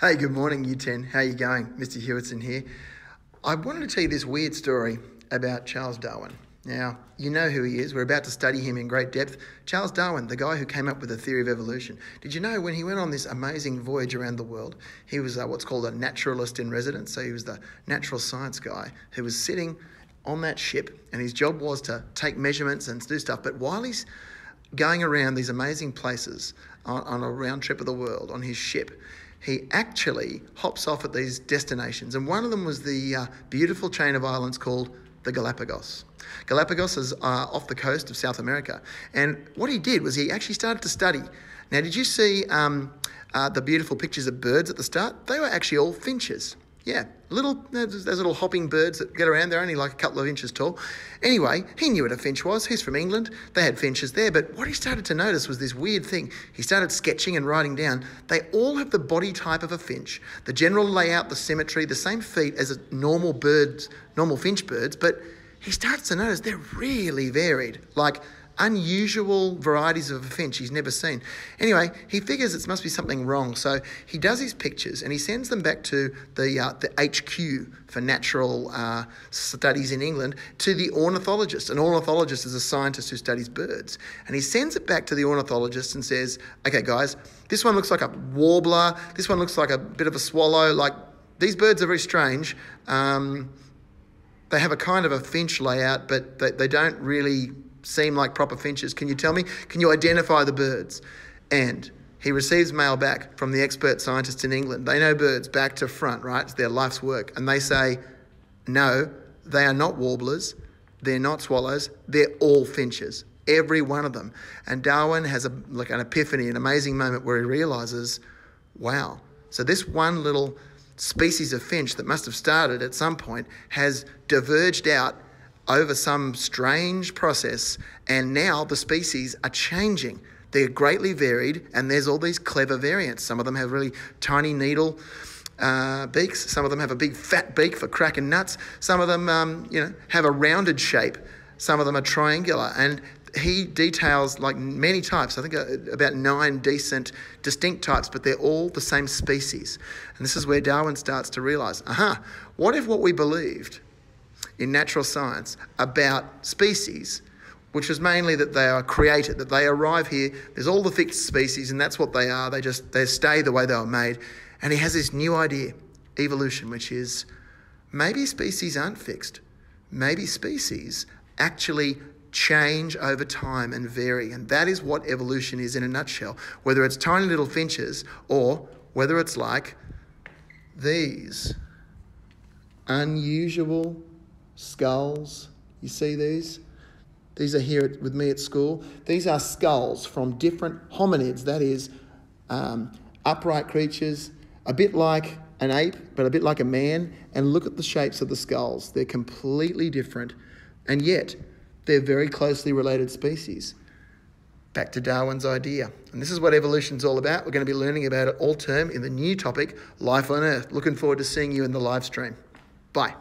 Hey, good morning, U10. How are you going? Mr. Hewetson here. I wanted to tell you this weird story about Charles Darwin. Now, you know who he is. We're about to study him in great depth. Charles Darwin, the guy who came up with the theory of evolution. Did you know when he went on this amazing voyage around the world, he was uh, what's called a naturalist in residence? So he was the natural science guy who was sitting on that ship, and his job was to take measurements and do stuff. But while he's going around these amazing places on, on a round trip of the world on his ship, he actually hops off at these destinations. And one of them was the uh, beautiful chain of islands called the Galapagos. Galapagos is uh, off the coast of South America. And what he did was he actually started to study. Now, did you see um, uh, the beautiful pictures of birds at the start? They were actually all finches. Yeah, little those little hopping birds that get around. They're only like a couple of inches tall. Anyway, he knew what a finch was. He's from England. They had finches there. But what he started to notice was this weird thing. He started sketching and writing down. They all have the body type of a finch, the general layout, the symmetry, the same feet as a normal birds, normal finch birds. But he starts to notice they're really varied. Like unusual varieties of a finch he's never seen. Anyway, he figures it must be something wrong, so he does his pictures and he sends them back to the uh, the HQ for natural uh, studies in England to the ornithologist. An ornithologist is a scientist who studies birds, and he sends it back to the ornithologist and says, "Okay, guys, this one looks like a warbler. This one looks like a bit of a swallow. Like these birds are very strange." Um, they have a kind of a finch layout, but they, they don't really seem like proper finches. Can you tell me? Can you identify the birds? And he receives mail back from the expert scientists in England. They know birds back to front, right? It's their life's work. And they say, no, they are not warblers. They're not swallows. They're all finches. Every one of them. And Darwin has a, like an epiphany, an amazing moment where he realizes, wow. So this one little species of finch that must have started at some point has diverged out over some strange process, and now the species are changing. They're greatly varied, and there's all these clever variants. Some of them have really tiny needle uh, beaks. Some of them have a big fat beak for cracking nuts. Some of them, um, you know, have a rounded shape. Some of them are triangular, and he details like many types. I think uh, about nine decent, distinct types, but they're all the same species. And this is where Darwin starts to realize, aha, what if what we believed in natural science about species, which is mainly that they are created, that they arrive here, there's all the fixed species, and that's what they are. They just they stay the way they were made. And he has this new idea, evolution, which is maybe species aren't fixed. Maybe species actually change over time and vary. And that is what evolution is in a nutshell. Whether it's tiny little finches or whether it's like these unusual skulls. You see these? These are here with me at school. These are skulls from different hominids, that is, um, upright creatures, a bit like an ape, but a bit like a man. And look at the shapes of the skulls. They're completely different, and yet they're very closely related species. Back to Darwin's idea. And this is what evolution's all about. We're going to be learning about it all term in the new topic, Life on Earth. Looking forward to seeing you in the live stream. Bye.